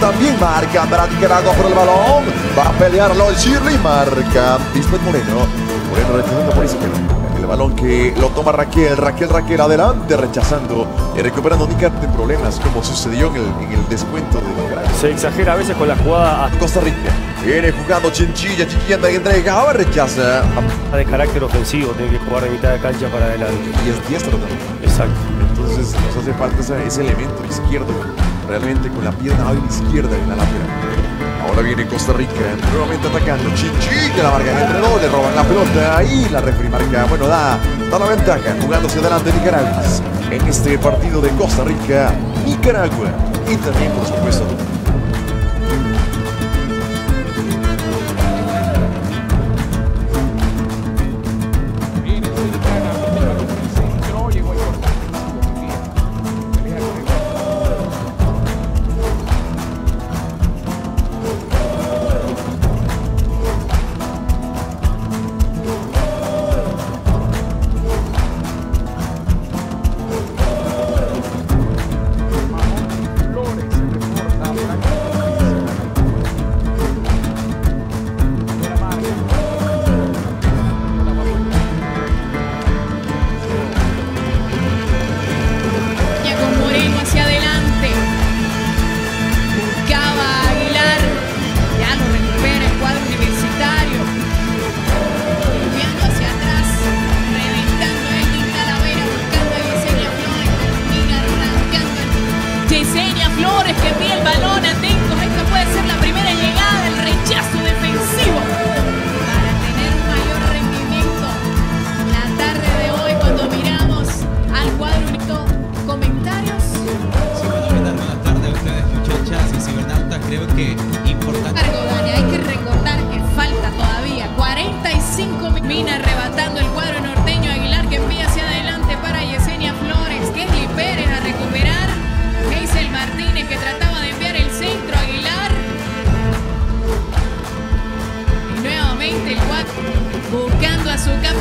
también marca para Nicaragua por el balón. Va a pelearlo el Shirley, marca Lisbeth Moreno. Moreno rechazando por izquierda. El balón que lo toma Raquel, Raquel, Raquel adelante rechazando y recuperando Nicaragua en problemas como sucedió en el, en el descuento de. Se exagera a veces con la jugada Costa Rica. Viene jugando Chinchilla, Chiquilla entregaba, rechaza. de carácter ofensivo, tiene que jugar de mitad de cancha para adelante. Y es diestro también. Exacto. Entonces nos hace falta ese, ese elemento izquierdo, realmente con la pierna hábil izquierda en la lateral. Ahora viene Costa Rica, nuevamente atacando. Chinchilla, la marca entre dos, le roban la pelota y la refri marca. Bueno, da, da la ventaja, jugando hacia adelante Nicaragua. En este partido de Costa Rica, Nicaragua. Y también, por supuesto, Flores que buscando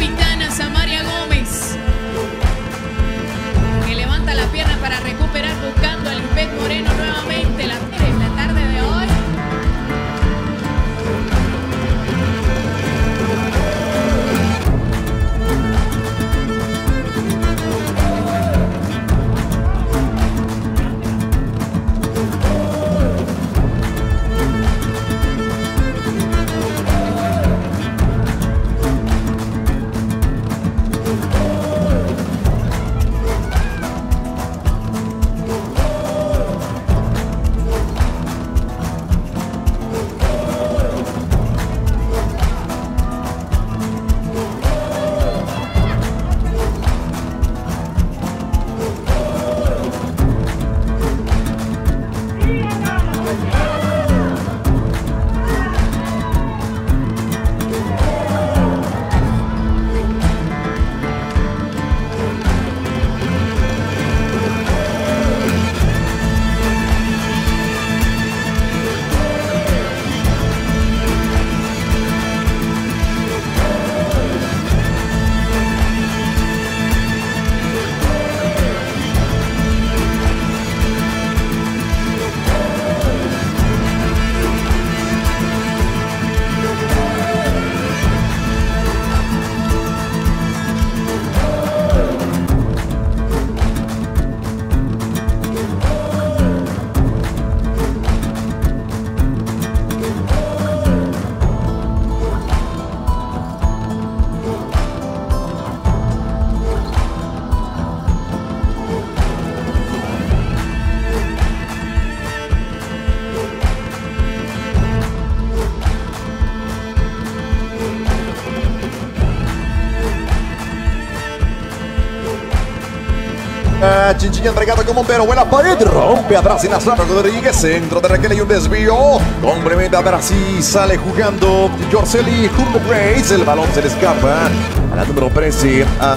Chinchilla entregado como Montero, buena pared, rompe atrás y Nazarro Rodríguez, centro de Raquel y un desvío, complementa sí, sale jugando Yorceli, Humbo Grace, el balón se le escapa a la número 13, a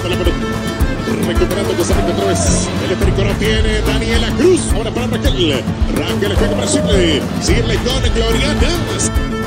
Recuperando Costa Rica otra vez. El esférico no tiene Daniela Cruz. Ahora para Raquel. Raquel juega para Shirley. Shirley con Gloriana.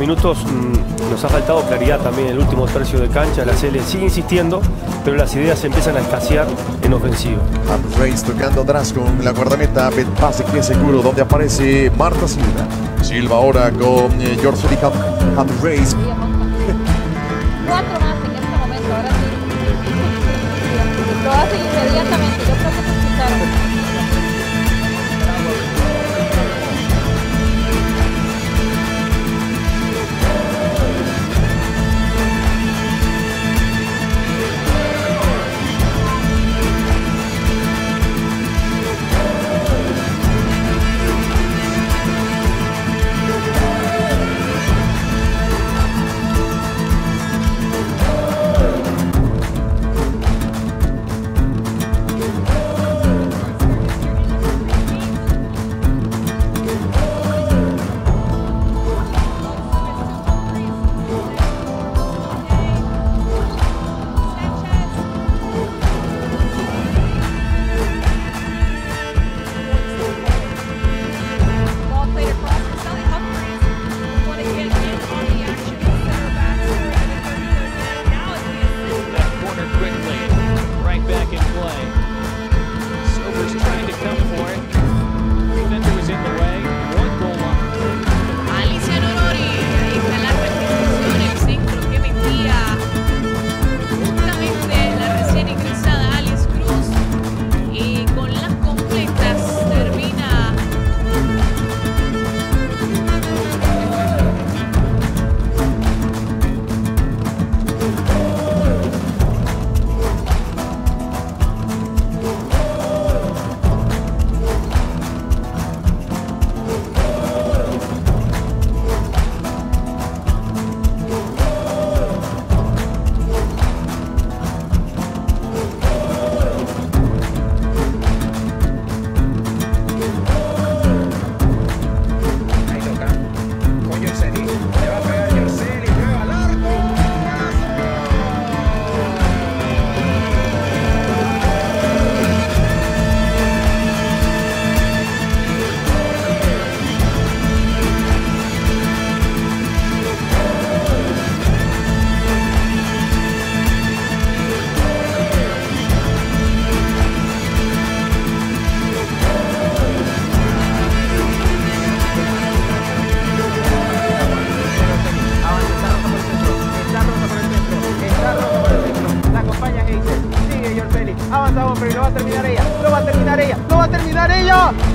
minutos mm, nos ha faltado claridad también en el último tercio de cancha. La CL sigue insistiendo, pero las ideas empiezan a escasear en ofensiva. Ah, Reis tocando atrás con la guardameta, pase que seguro, donde aparece Marta Silva. Silva ahora con eh, George Lee Reis.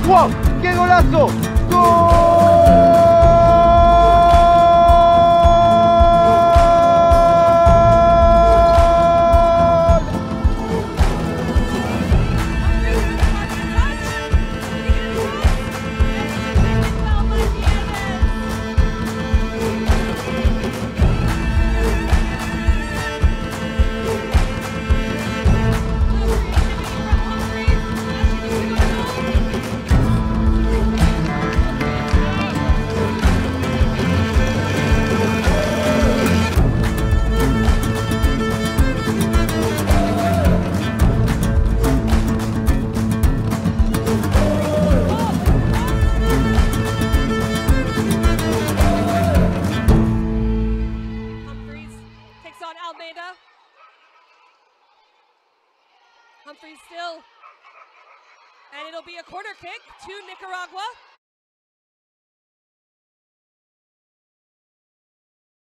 ¡Wow! ¡Qué golazo! ¡Gol! still. And it'll be a corner kick to Nicaragua.